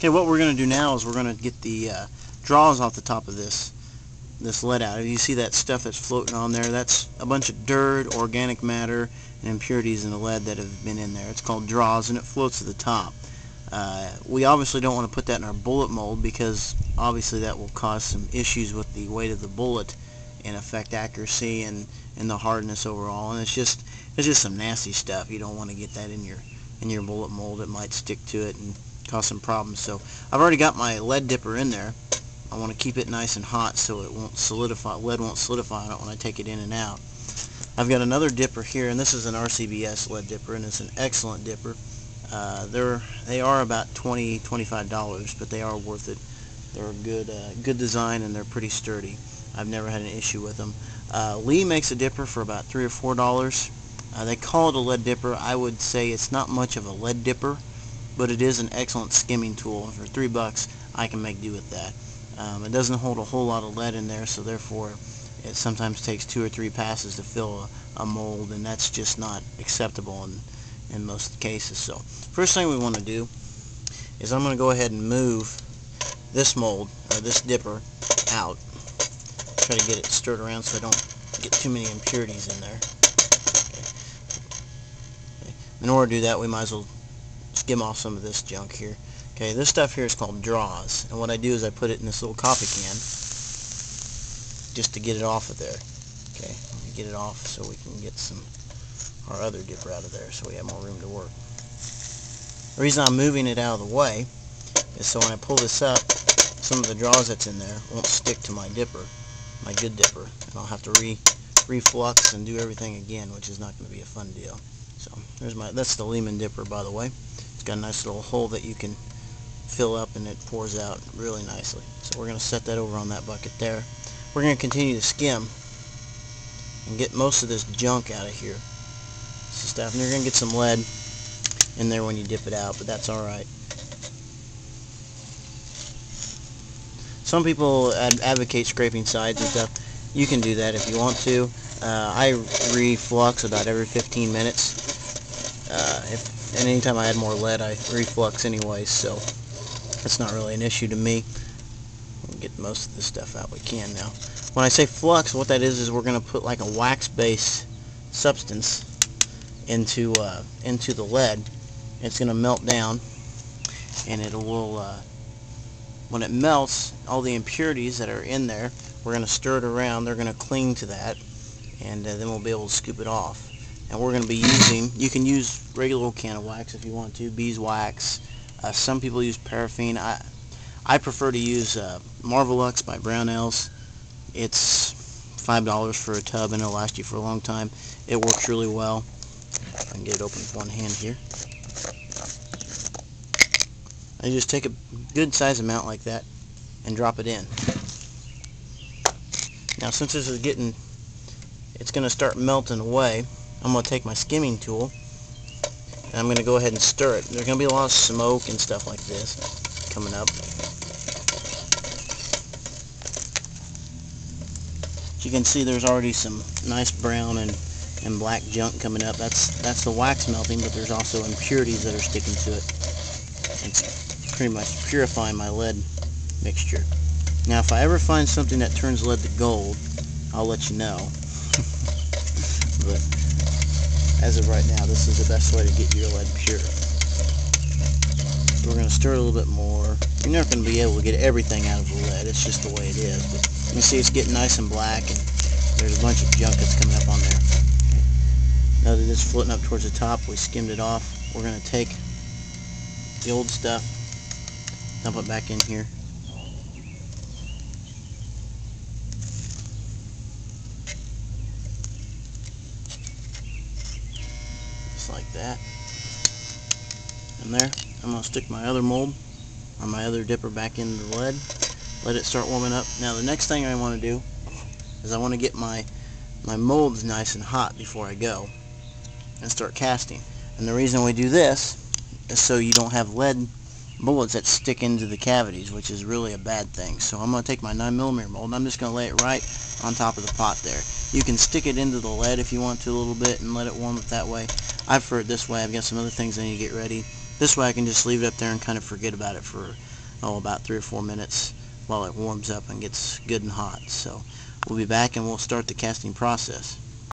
Okay, what we're going to do now is we're going to get the uh, dross off the top of this this lead out. You see that stuff that's floating on there? That's a bunch of dirt, organic matter, and impurities in the lead that have been in there. It's called dross, and it floats to the top. Uh, we obviously don't want to put that in our bullet mold because obviously that will cause some issues with the weight of the bullet and affect accuracy and, and the hardness overall. And it's just it's just some nasty stuff. You don't want to get that in your in your bullet mold. It might stick to it and cause some problems. So I've already got my lead dipper in there. I want to keep it nice and hot so it won't solidify, lead won't solidify on it when I take it in and out. I've got another dipper here, and this is an RCBS lead dipper, and it's an excellent dipper. Uh, they're they are about 20 $25, but they are worth it. They're a good uh, good design, and they're pretty sturdy. I've never had an issue with them. Uh, Lee makes a dipper for about three or four dollars. Uh, they call it a lead dipper. I would say it's not much of a lead dipper but it is an excellent skimming tool. For three bucks, I can make do with that. Um, it doesn't hold a whole lot of lead in there, so therefore it sometimes takes two or three passes to fill a, a mold, and that's just not acceptable in, in most cases. So first thing we want to do is I'm going to go ahead and move this mold, or this dipper, out. Try to get it stirred around so I don't get too many impurities in there. Okay. In order to do that, we might as well skim off some of this junk here. Okay, this stuff here is called dross, and what I do is I put it in this little coffee can just to get it off of there. Okay, let me get it off so we can get some our other dipper out of there so we have more room to work. The reason I'm moving it out of the way is so when I pull this up, some of the dross that's in there won't stick to my dipper, my good dipper, and I'll have to re reflux and do everything again, which is not going to be a fun deal. So there's my that's the Lyman dipper by the way. It's got a nice little hole that you can fill up and it pours out really nicely. So we're going to set that over on that bucket there. We're going to continue to skim and get most of this junk out of here. So stuff, and you're going to get some lead in there when you dip it out, but that's alright. Some people ad advocate scraping sides and stuff. You can do that if you want to. Uh, I reflux about every 15 minutes. Uh, if and anytime I add more lead I reflux anyway so that's not really an issue to me. We'll get most of the stuff out we can now. When I say flux what that is is we're gonna put like a wax based substance into uh, into the lead. It's gonna melt down and it will uh, when it melts all the impurities that are in there we're gonna stir it around. They're gonna cling to that and uh, then we'll be able to scoop it off and we're going to be using, you can use regular old can of wax if you want to, beeswax. Uh, some people use paraffin. I, I prefer to use uh, Marvelux by Brownells. It's $5 for a tub and it'll last you for a long time. It works really well. I can get it open with one hand here. I just take a good size amount like that and drop it in. Now since this is getting, it's going to start melting away, I'm going to take my skimming tool and I'm going to go ahead and stir it. There's going to be a lot of smoke and stuff like this coming up. As you can see there's already some nice brown and, and black junk coming up. That's, that's the wax melting, but there's also impurities that are sticking to it. It's pretty much purifying my lead mixture. Now if I ever find something that turns lead to gold, I'll let you know. but as of right now, this is the best way to get your lead pure. We're going to stir a little bit more. You're not going to be able to get everything out of the lead. It's just the way it is. But you can see it's getting nice and black, and there's a bunch of junk that's coming up on there. Now that it's floating up towards the top, we skimmed it off. We're going to take the old stuff, dump it back in here. Like that. And there, I'm going to stick my other mold or my other dipper back into the lead. Let it start warming up. Now the next thing I want to do is I want to get my my molds nice and hot before I go and start casting. And the reason we do this is so you don't have lead bullets that stick into the cavities, which is really a bad thing. So I'm going to take my 9mm mold and I'm just going to lay it right on top of the pot there. You can stick it into the lead if you want to a little bit and let it warm up that way. I prefer it this way. I've got some other things I need to get ready. This way I can just leave it up there and kind of forget about it for oh about three or four minutes while it warms up and gets good and hot. So we'll be back and we'll start the casting process.